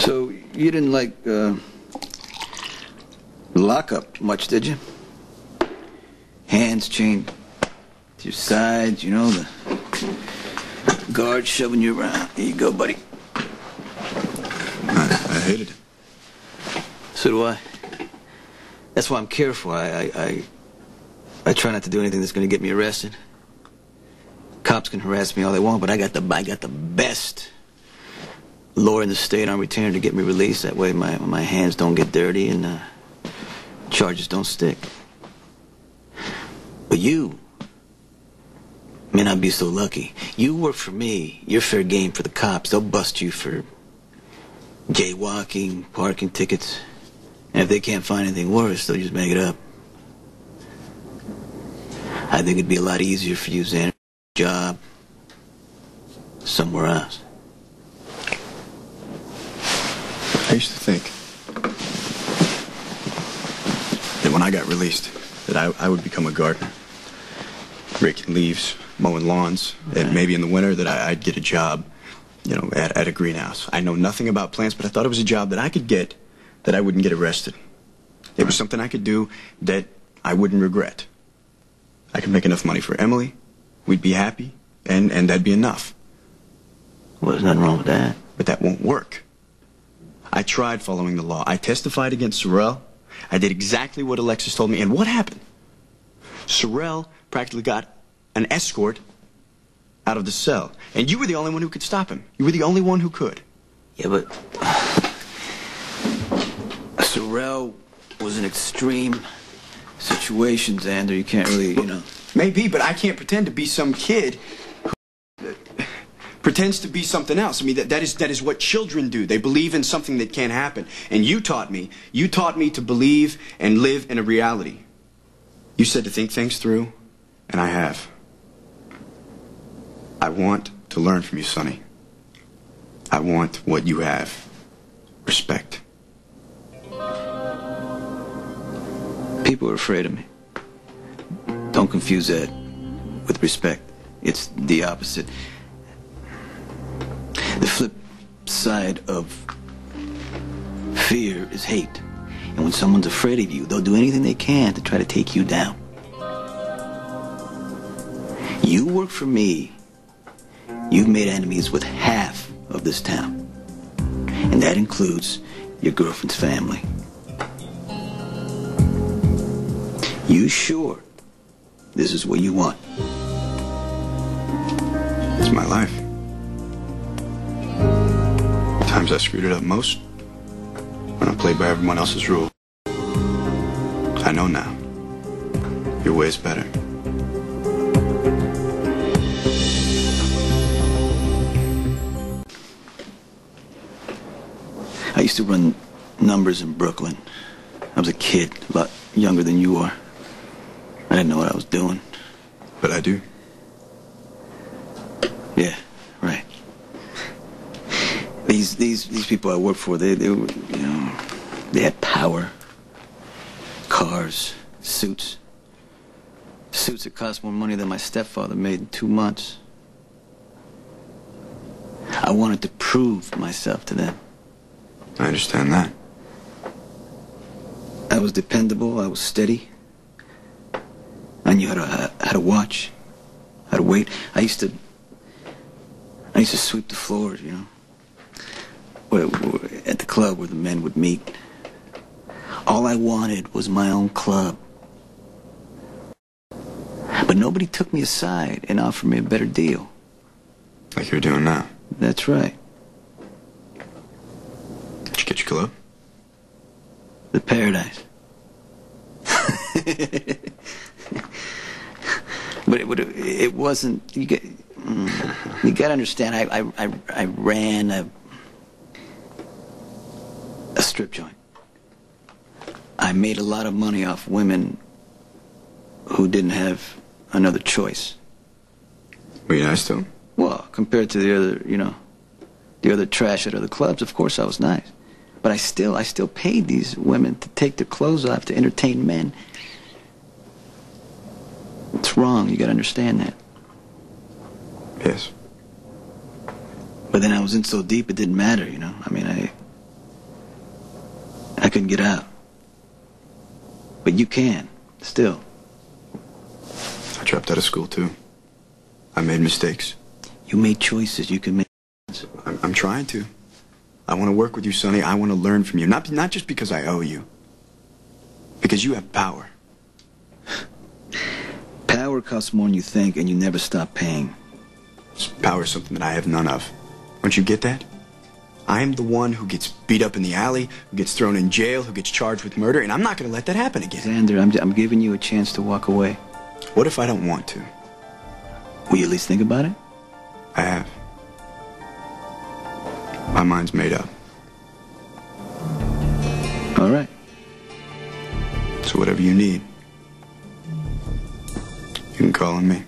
So you didn't like uh, lockup much, did you? Hands chained to your sides, you know, the guard shoving you around. Here you go, buddy. I, I hated it. So do I. That's why I'm careful. I, I, I, I try not to do anything that's going to get me arrested. Cops can harass me all they want, but I got the, I got the best lawyer in the state on retainer to get me released. That way, my, my hands don't get dirty and uh, charges don't stick. But you may not be so lucky. You work for me. You're fair game for the cops. They'll bust you for jaywalking, parking tickets. And if they can't find anything worse, they'll just make it up. I think it'd be a lot easier for you, Zander. Job somewhere else. I used to think that when I got released, that I, I would become a gardener, raking leaves, mowing lawns, and maybe in the winter that I, I'd get a job, you know, at, at a greenhouse. I know nothing about plants, but I thought it was a job that I could get that I wouldn't get arrested. It was something I could do that I wouldn't regret. I could make enough money for Emily, we'd be happy, and, and that'd be enough. Well, there's nothing wrong with that. But that won't work. I tried following the law. I testified against Sorel. I did exactly what Alexis told me. And what happened? Sorel practically got an escort out of the cell. And you were the only one who could stop him. You were the only one who could. Yeah, but Sorel was an extreme situation, Zander. You can't really, you know. Maybe, but I can't pretend to be some kid pretends to be something else. I mean, that, that, is, that is what children do. They believe in something that can't happen. And you taught me. You taught me to believe and live in a reality. You said to think things through, and I have. I want to learn from you, Sonny. I want what you have. Respect. People are afraid of me. Don't confuse that with respect. It's the opposite. The flip side of fear is hate. And when someone's afraid of you, they'll do anything they can to try to take you down. You work for me. You've made enemies with half of this town. And that includes your girlfriend's family. You sure this is what you want? It's my life. Times I screwed it up most, when I played by everyone else's rule. I know now. Your way is better. I used to run numbers in Brooklyn. I was a kid, a lot younger than you are. I didn't know what I was doing. But I do. Yeah, right. These these these people I worked for, they they were, you know, they had power, cars, suits, suits that cost more money than my stepfather made in two months. I wanted to prove myself to them. I understand that. I was dependable. I was steady. I knew how to how to watch, how to wait. I used to. I used to sweep the floors, you know, at the club where the men would meet. All I wanted was my own club. But nobody took me aside and offered me a better deal. Like you're doing now. That's right. Did you get your club? The Paradise. but it would it wasn't you get mm, you got to understand I, I I I ran a a strip joint. I made a lot of money off women who didn't have another choice. Were you nice to them? Well, compared to the other, you know, the other trash at other clubs, of course I was nice. But I still, I still paid these women to take their clothes off to entertain men. It's wrong. You got to understand that. Yes. But then I was in so deep, it didn't matter. You know. I mean, I, I couldn't get out. But you can, still. I dropped out of school too. I made mistakes. You made choices. You can make. I'm, I'm trying to. I want to work with you, Sonny. I want to learn from you. Not, not just because I owe you. Because you have power. Power costs more than you think, and you never stop paying. Power is something that I have none of. Don't you get that? I am the one who gets beat up in the alley, who gets thrown in jail, who gets charged with murder, and I'm not going to let that happen again. Zander, I'm, I'm giving you a chance to walk away. What if I don't want to? Will you at least think about it? I have. My mind's made up. All right. So whatever you need, you can call on me.